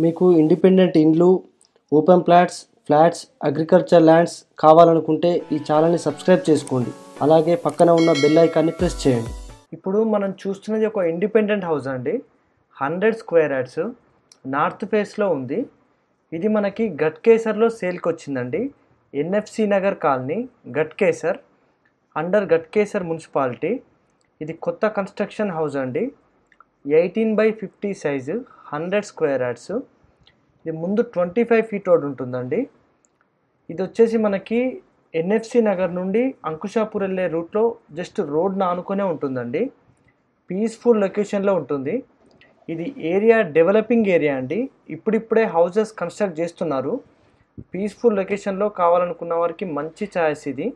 మీకు ఇండిపెండెంట్ ఇండ్లు open plots flats agriculture lands కావాలనుకుంటే ఈ ఛానల్ని సబ్స్క్రైబ్ చేసుకోండి. అలాగే పక్కన ఉన్న బెల్ ఐకాన్ని ప్రెస్ చేయండి. ఇప్పుడు మనం చూస్తున్నది ఒక ఇండిపెండెంట్ హౌస్ అండి. హండ్రెడ్ స్క్వేర్ యాడ్స్ నార్త్ ఫేస్లో ఉంది. ఇది మనకి గట్కేసర్లో సేల్కి వచ్చిందండి NFC Nagar colony Ghatkesar under Ghatkesar municipality. ఇది కొత్త కన్స్ట్రక్షన్ హౌస్ అండి. Eighteen by fifty size hundred square yards ఇది ముందు ట్వంటీ ఫైవ్ ఫీట్ రోడ్ ఉంటుందండి. ఇది వచ్చేసి మనకి ఎన్ఎఫ్సి నగర్ నుండి అంకుషాపూర్ వెళ్ళే రూట్లో జస్ట్ రోడ్ను ఆనుకునే ఉంటుందండి. పీస్ఫుల్ లొకేషన్లో ఉంటుంది. ఇది ఏరియా డెవలపింగ్ ఏరియా అండి. ఇప్పుడిప్పుడే హౌజెస్ కన్స్ట్రక్ట్ చేస్తున్నారు. పీస్ఫుల్ లొకేషన్లో కావాలనుకున్న వారికి మంచి ఛాయిస్ ఇది.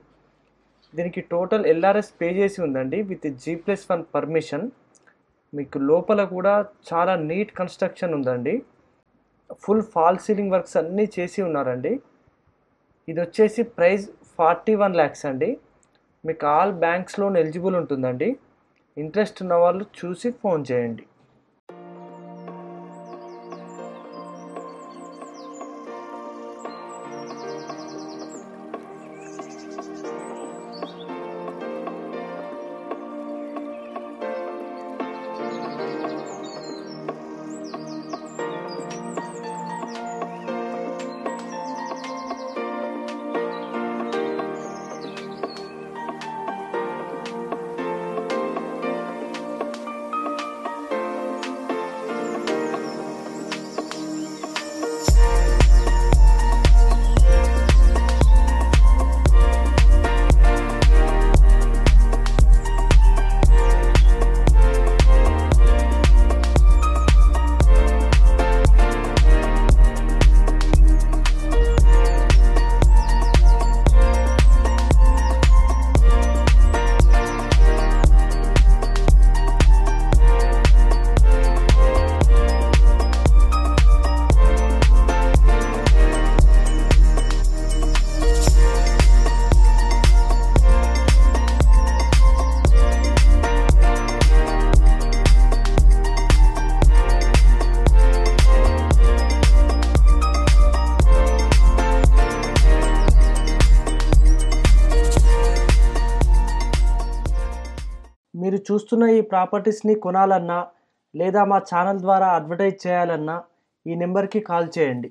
దీనికి టోటల్ ఎల్ఆర్ఎస్ పే చేసి ఉందండి with G plus one permission. మీకు లోపల కూడా చాలా నీట్ కన్స్ట్రక్షన్ ఉందండి. ఫుల్ ఫాల్ సీలింగ్ వర్క్స్ అన్నీ చేసి ఉన్నారండి. ఇది వచ్చేసి ప్రైస్ ఫార్టీ వన్ ల్యాక్స్ అండి. మీకు ఆల్ బ్యాంక్స్ లోన్ ఎలిజిబుల్ ఉంటుందండి. ఇంట్రెస్ట్ ఉన్న వాళ్ళు చూసి ఫోన్ చేయండి. మీరు చూస్తున్న ఈ ప్రాపర్టీస్ని కొనాలన్నా లేదా మా ఛానల్ ద్వారా అడ్వర్టైజ్ చేయాలన్నా ఈ నెంబర్కి కాల్ చేయండి.